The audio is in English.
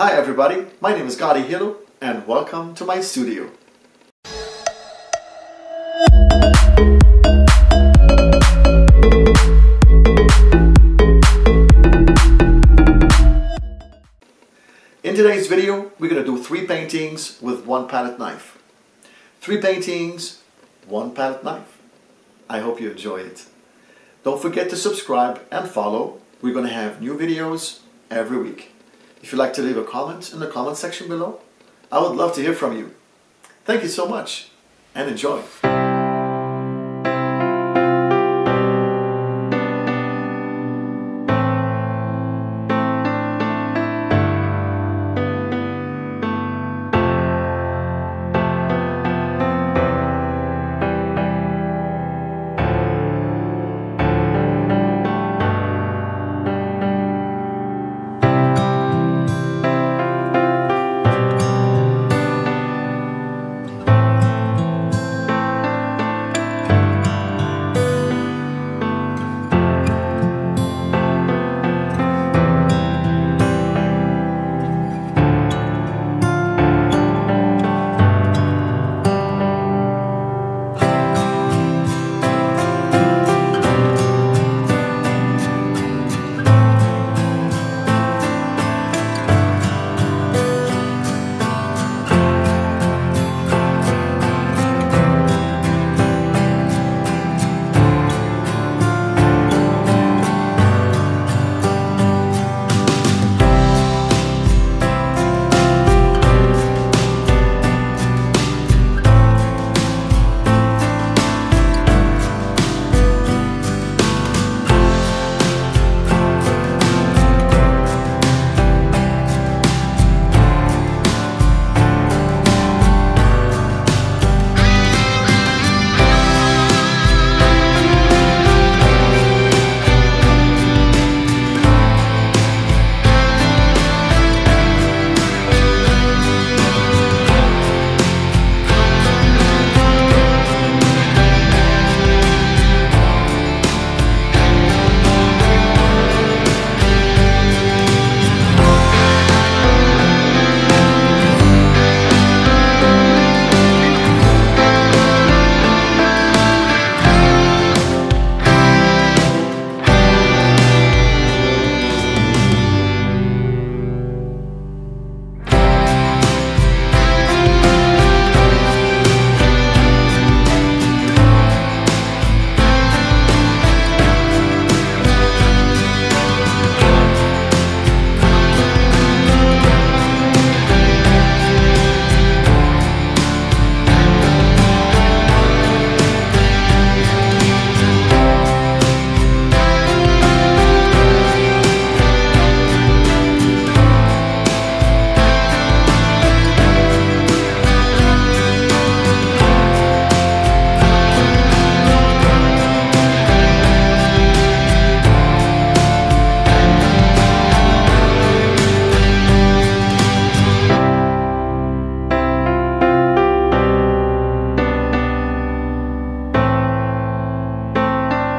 Hi everybody, my name is Ghady Helou and welcome to my studio. In today's video, we're going to do three paintings with one palette knife. Three paintings, one palette knife. I hope you enjoy it. Don't forget to subscribe and follow. We're going to have new videos every week. If you'd like to leave a comment in the comment section below, I would love to hear from you. Thank you so much and enjoy.